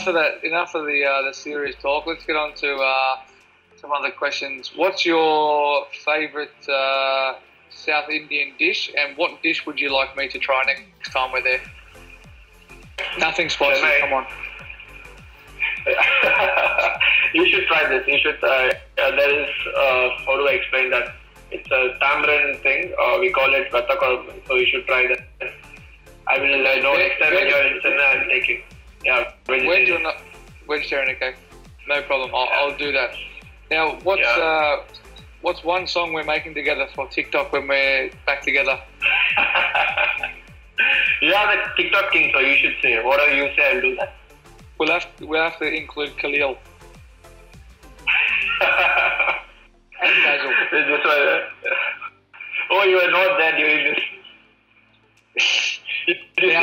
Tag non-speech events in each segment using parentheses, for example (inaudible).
enough of that. Enough of the uh, the serious talk. Let's get on to uh, some other questions. What's your favourite uh, South Indian dish, and what dish would you like me to try next time we're there? Nothing spicy. Come on. (laughs) you should try this. You should. Uh, uh, there is. Uh, how do I explain that? It's a tamarind thing. Uh, we call it vattakorb. So you should try that. I will uh, know next time when you're in Chennai. I'll take you. Yeah, vegetarian. your not vegetarian? Okay, no problem. I'll, I'll do that. Now, what's Yeah. uh, what's one song we're making together for TikTok when we're back together? (laughs) you are the TikTok king, so you should say whatever you say. I'll do that. We'll have to, we'll have to include Khaleel (laughs) and Basil. This uh, oh, you are not there during this. Did you Yeah,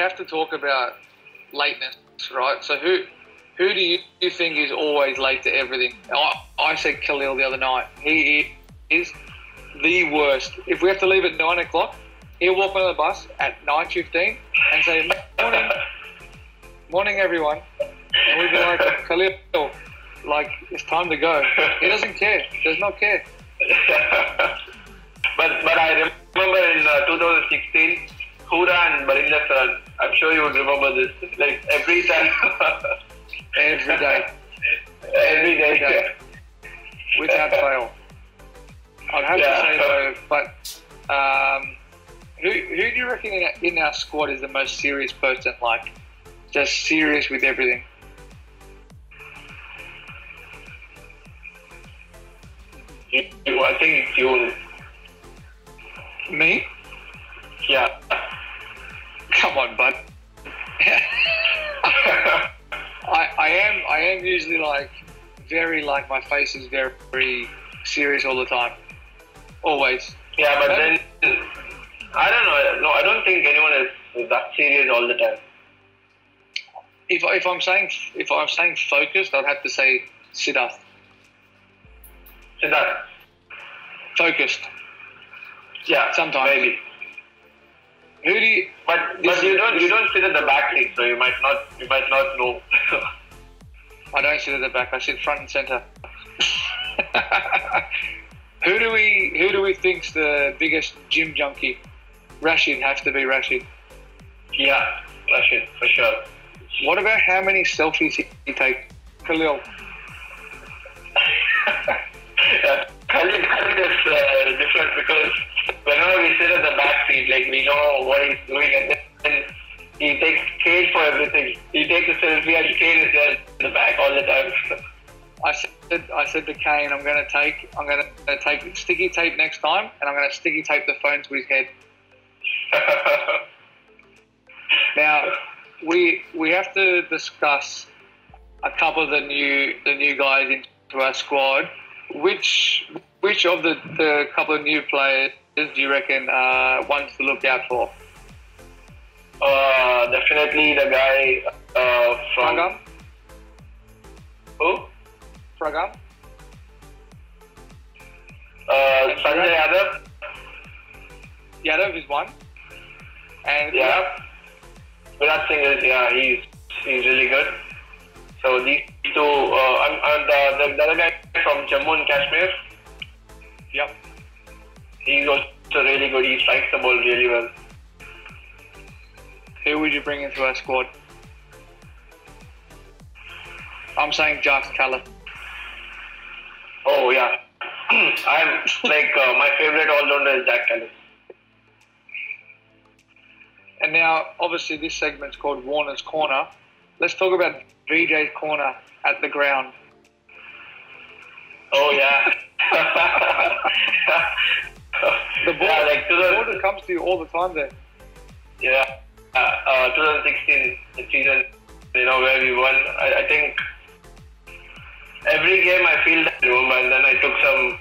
have to talk about lateness, right? So who who do you, you think is always late to everything? I, I said Khaleel the other night. He is the worst. If we have to leave at nine o'clock, he'll walk on the bus at nine fifteen and say, "Morning, morning, everyone," and we'd be like, "Khaleel, like it's time to go." He doesn't care. Does not care. (laughs) but but I remember in uh, 2016, Hooda and Barinder I'm sure you would remember this. Like every time, (laughs) Every day, every day. day. without fail. I'd have Yeah. to say though, but um, who who do you reckon in our, in our squad is the most serious person? Like, just serious with everything. You, I think it's you. Me? Very like my face is very, very serious all the time, always. yeah, but then I don't know. No, I don't think anyone is that serious all the time. If if I'm saying if I'm saying focused, I'd have to say Siddharth. Siddharth. Focused. Yeah, Sometimes. maybe. Who do you? But but you don't you don't sit at the back seat, so you might not you might not know. (laughs) I don't sit at the back. I sit front and center. (laughs) who do we Who do we think's the biggest gym junkie? Rashid has to be Rashid. yeah, Rashid for sure. What about how many selfies he, takes? Khaleel. (laughs) Yeah, Khaleel, Khaleel is uh, different because whenever we sit at the back seat, like we know what he's doing, and then he takes Kane for everything. He takes a selfie, and Kane is there back all the time. (laughs) I said I said to Kane, I'm going to take I'm going to take sticky tape next time, and I'm going to sticky tape the phone to his head. (laughs) Now, we we have to discuss a couple of the new the new guys into our squad. Which which of the, the couple of new players do you reckon uh, ones to look out for? uh, definitely the guy uh, from Fragam, who? Fragam, Uh, Sanjay Yadav. Yadav is one, and Yeah. Virat Singh is yeah, he's he's really good. So these two, uh, and, and uh, the, the other guy from Jammu and Kashmir, yep. he's also really good. He strikes the ball really well. Who would you bring into our squad? I'm saying Jacques Kallis. Oh yeah, (clears throat) I'm like uh, my favorite all-rounder is Jacques Kallis. And now, obviously, this segment's called Warner's Corner. Let's talk about VJ's Corner at the ground. Oh yeah. (laughs) (laughs) The ball, yeah, like the ball 2000, just comes to you all the time there. yeah, uh, uh, 2016 the season, you know where we won. I, I think every game I feel that room, and then I took some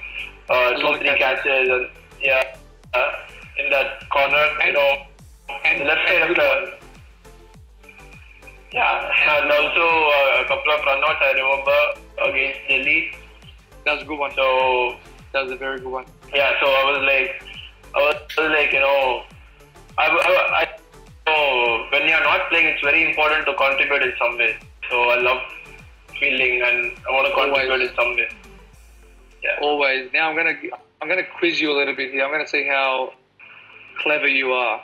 uh, two three catches, and yeah, uh, in that corner, you know, And left side of the. Yeah, and also uh, a couple of runouts I remember against Delhi. That was a good one. So That was a very good one. yeah, so I was like, I was like, you know, I, I, I you know, when you're not playing, it's very important to contribute in some way. So I love fielding and I want to contribute Always. in some way. Yeah. Always. Now I'm gonna I'm gonna quiz you a little bit here. I'm gonna see how clever you are.